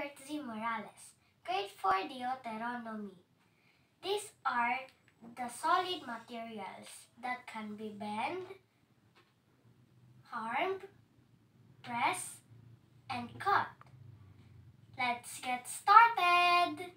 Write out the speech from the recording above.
Courtesy Morales, Grade 4 Deuteronomy. These are the solid materials that can be bent, harmed, pressed, and cut. Let's get started.